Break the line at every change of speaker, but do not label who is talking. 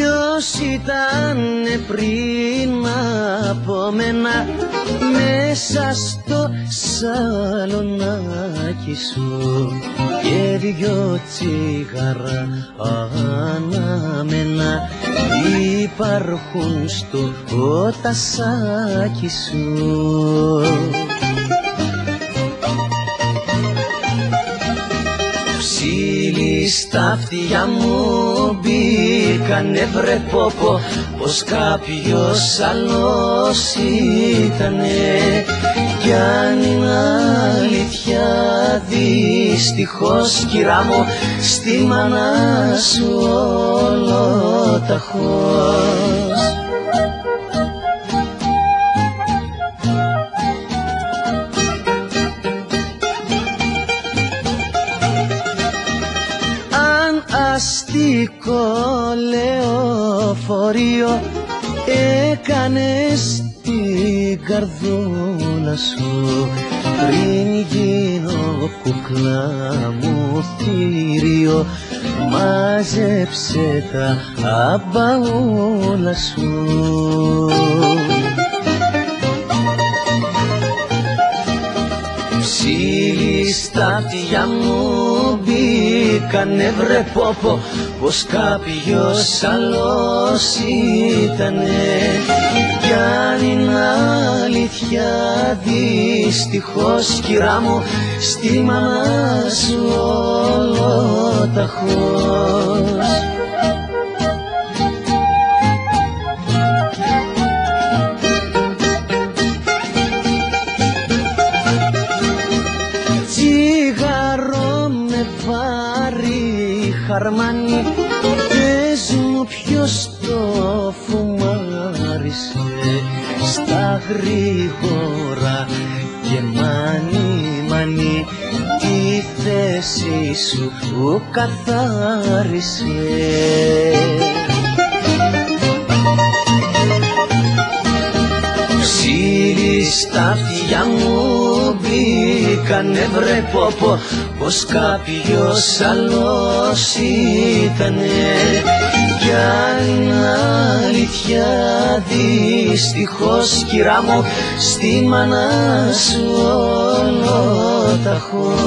ποιος ήταν πριν από μένα μέσα στο σαλονάκι σου και δυο τσιγάρα αναμένα υπάρχουν στο τασάκι σου στα αυτιά μου μπήκανε βρε πόπο πως κάποιος άλλος ήτανε. Κι αν είναι αλήθεια δυστυχώς κυρά μου στη μάνα σου όλο ταχώς αστικό λεωφορείο έκανες την καρδούλα σου. Πριν γίνω κουκλά μου θηρίο μάζεψε τα αμπαούλα σου Ψήλοι στα αυτιά μου μπήκανε βρε πόπο πως κάποιος άλλος ήτανε. Κι αν είναι αλήθεια δυστυχώς κυρά μου στη μάνα σου όλο ταχώς χαρμάνι. Πες μου ποιος το φουμάρισε. Στα γρήγορα και μάνι μάνι Τη θέση σου που καθάρισε. Ψήλοι στα αυτιά μου μπήκανε βρε πόπο πως κάποιος άλλος ήτανε. Κι αν είναι αλήθεια δυστυχώς κυρά μου στη μάνα σου όλο ταχώς